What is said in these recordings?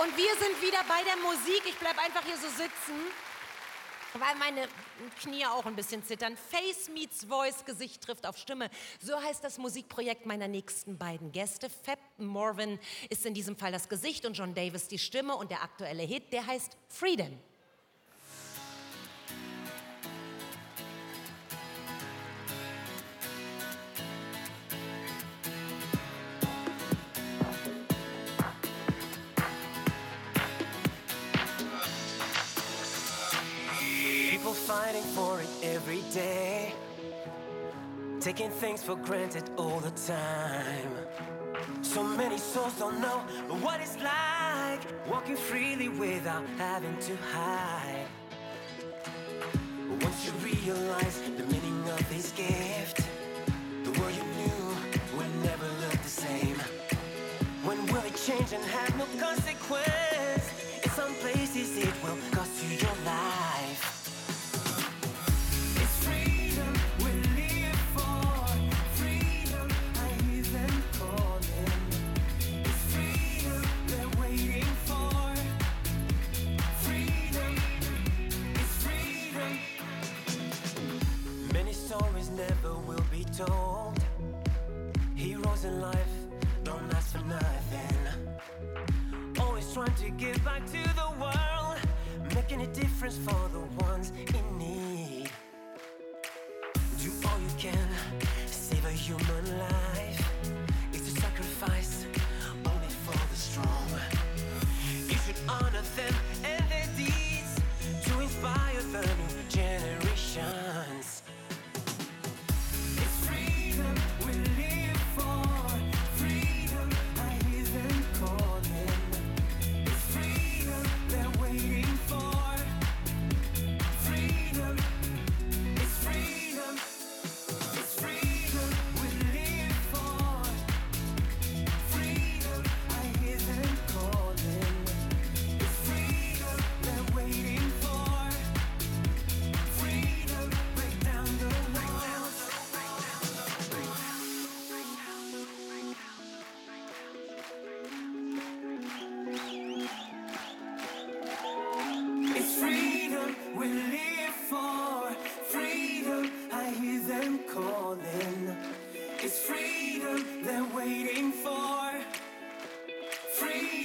Und wir sind wieder bei der Musik. Ich bleib einfach hier so sitzen, weil meine Knie auch ein bisschen zittern. Face meets Voice, Gesicht trifft auf Stimme. So heißt das Musikprojekt meiner nächsten beiden Gäste. Fab Morvan ist in diesem Fall das Gesicht und John Davis die Stimme. Und der aktuelle Hit, der heißt Freedom. Fighting for it every day. Taking things for granted all the time. So many souls don't know what it's like walking freely without having to hide. Once you realize the meaning of this gift, the world you knew will never look the same. When will it change and have no consequence? In some places it will will be told. Heroes in life don't ask for nothing. Always trying to give back to the world, making a difference for the ones in need.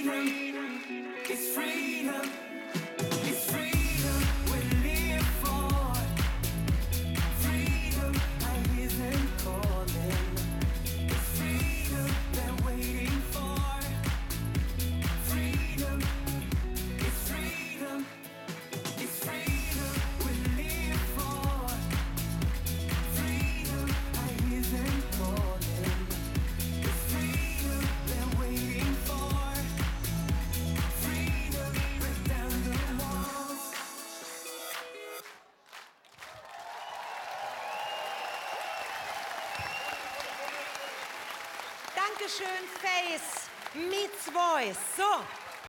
Freedom, it's freedom. Dankeschön, Face meets Voice. So,